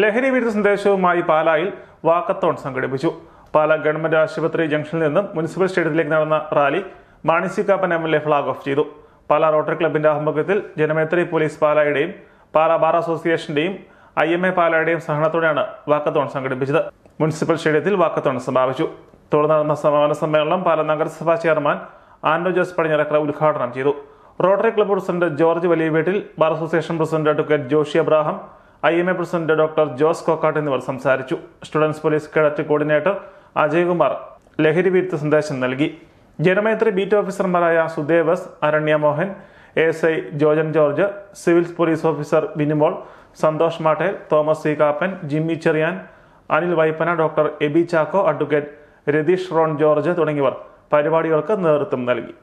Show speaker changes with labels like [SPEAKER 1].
[SPEAKER 1] ലഹരി വിരുദ്ധ സന്ദേശവുമായി പാലായിൽ വാക്കത്തോൺ സംഘടിപ്പിച്ചു. പാല ഗവൺമെന്റ് ആശുപത്രി ജംഗ്ഷനിൽ നിന്നും മുനിസിപ്പൽ സ്റ്റേഡിയത്തിലേക്ക് നടന്ന rally Mani C Kappan Kappan M L A flag off ചെയ്തു. പാല റോട്ടറി ക്ലബിന്റെ ആഭിമുഖ്യത്തിൽ ജനമേത്രി പോലീസ് പാലായുടെയും പാല ബാർ അസോസിയേഷന്റെയും ഐ എം എ പാലായുടെയും സഹകരണത്തോടെയാണ് വാക്കത്തോൺ സംഘടിപ്പിച്ചത്. മുനിസിപ്പൽ സ്റ്റേഡിയത്തിൽ വാക്കത്തോൺ സമാപിച്ചു. തുടർന്ന് നടന്ന സമാപന സമ്മേളനം പാല നഗരസഭാ ചെയർമാൻ ആൻഡോ ജോസ് പടിഞ്ഞിറക്കര ഉദ്ഘാടനം ചെയ്തു. Rotary club president George Valiyaveettil bar association president advocate Joshi Abraham I M A president doctor Jose Kokkattu എന്നിവർ സംസാരിച്ചു. Students police cadet coordinator Ajaykumar ലഹരി വിരുദ്ധ സന്ദേശം നൽകി. ജനമൈത്രി ബീറ്റ് ഓഫീസർമാരായ Sudevas Aranya Mohan S I Jojan George civil police officer Binimol Santhosh Mattel Thomas C Kappan Jimmy Cheriyan Anil Vaippana doctor Aby Chacko advocate Ratheesh Ron George തുടങ്ങിയവർ പരിപാടികൾക്ക് നേതൃത്വം നൽകി.